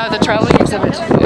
Uh, the trolley exhibit.